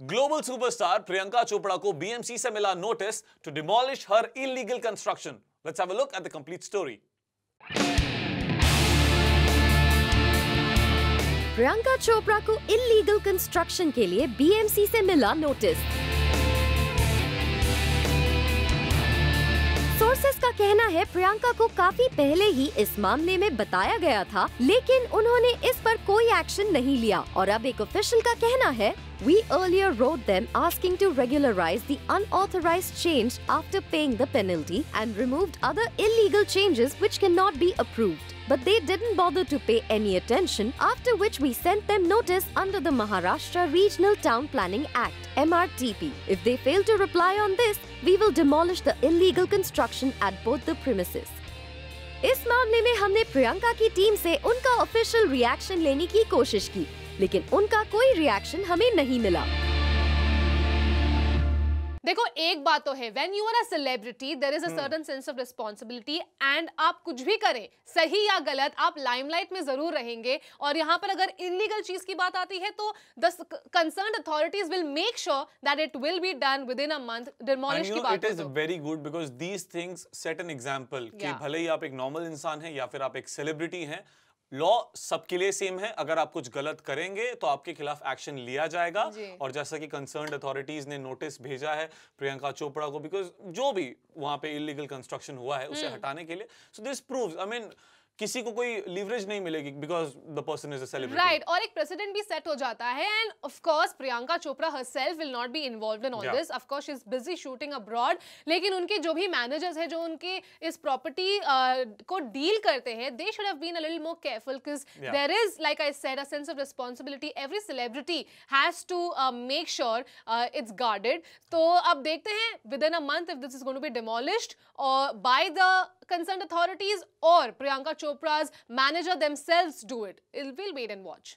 Global superstar Priyanka Chopra को BMC से मिला notice to demolish her illegal construction let's have a look at the complete story Priyanka Chopra को illegal construction के लिए BMC से मिला नोटिस सोर्सेस का कहना है, प्रियंका को काफ़ी पहले ही इस मामले में बताया गया था, लेकिन उन्होंने इस पर कोई एक्शन नहीं लिया। और अब एक ऑफिशियल का कहना है we earlier wrote them asking to regularise the unauthorise change after paying the penalty and remove other illegal changes which can not be approved But they didn't bother to pay any attention, after which we sent them notice under the Maharashtra Regional Town Planning Act, MRTP. If they fail to reply on this, we will demolish the illegal construction at both the premises. इस मामले में हमने प्रियंका की team से उनका official reaction लेने की कोशिश की लेकिन उनका कोई रिएक्शन हमें नहीं मिला देखो एक बात तो है when you are a celebrity there is a certain sense of responsibility and आप कुछ भी करें सही या गलत आप लाइमलाइट में ज़रूर रहेंगे और यहाँ पर अगर इलीगल चीज़ की बात आती है तो the concern authorities will make sure that it will be done within a month demolish की बात it is very good because these things set an example कि भले ही आप एक नॉर्मल इंसान हैं या फिर आप एक सेलिब्रिटी हैं लॉ सबके लिए सेम है। अगर आप कुछ गलत करेंगे तो आपके खिलाफ एक्शन लिया जाएगा। और जैसा कि कंसर्न अथॉरिटीज ने नोटिस भेजा है प्रियंका चोपड़ा को बिकॉज़ जो भी वहाँ पे इलीगल कंस्ट्रक्शन हुआ है उसे हम्म। हटाने के लिए। So this proves I mean किसी को कोई लीवरेज नहीं मिलेगी because the person is a right और एक प्रेसिडेंट भी सेट हो जाता है and of course Priyanka Chopra herself will not be involved in all this of course she is busy shooting abroad लेकिन उनके जो भी मैनेजर्स हैं जो उनके इस प्रॉपर्टी uh, को डील करते हैं they should have been a little more careful because there is like I said a sense of responsibility every celebrity has to make sure it's guarded तो अब देखते हैं within a month if this is going to be demolished और by the concerned authorities or Priyanka Chopra's manager themselves do it. We'll wait and watch.